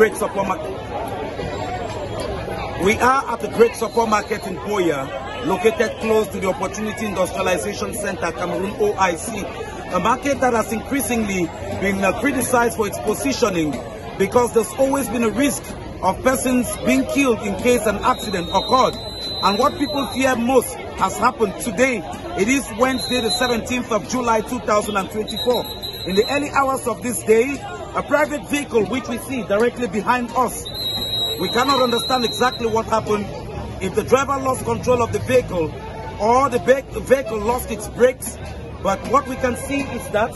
Great Soppo Market. We are at the Great Soppo Market in Buea, located close to the Opportunity Industrialization Center, Cameroon OIC. A market that has increasingly been uh, criticized for its positioning because there's always been a risk of persons being killed in case an accident occurred. And what people fear most has happened today. It is Wednesday, the 17th of July, 2024. In the early hours of this day, a private vehicle, which we see directly behind us, we cannot understand exactly what happened. If the driver lost control of the vehicle or the vehicle lost its brakes, but what we can see is that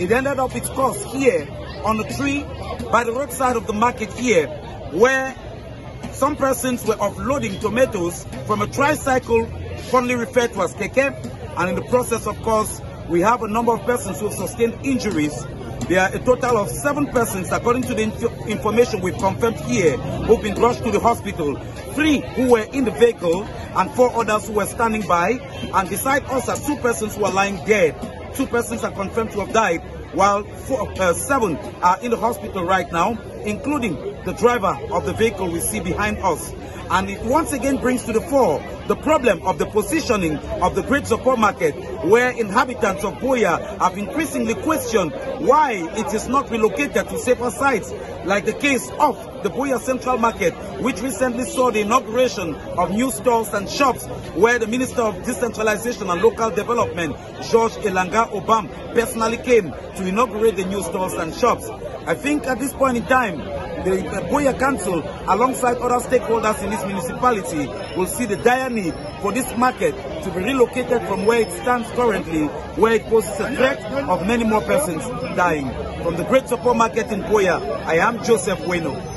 it ended up its course here on a tree by the roadside of the market here, where some persons were offloading tomatoes from a tricycle fondly referred to as keke, and in the process, of course, we have a number of persons who have sustained injuries. There are a total of seven persons, according to the inf information we've confirmed here, who've been rushed to the hospital. Three who were in the vehicle and four others who were standing by. And beside us are two persons who are lying dead. Two persons are confirmed to have died, while four, uh, seven are in the hospital right now, including the driver of the vehicle we see behind us. And it once again brings to the fore the problem of the positioning of the great Soppo market where inhabitants of Buea have increasingly questioned why it is not relocated to safer sites like the case of the Buea Central Market which recently saw the inauguration of new stores and shops where the Minister of Decentralization and Local Development George Elanga Obam personally came to inaugurate the new stores and shops. I think at this point in time the Buea Council, alongside other stakeholders in this municipality, will see the dire need for this market to be relocated from where it stands currently, where it poses a threat of many more persons dying. From the Great Soppo Market in Buea, I am Joseph Bueno.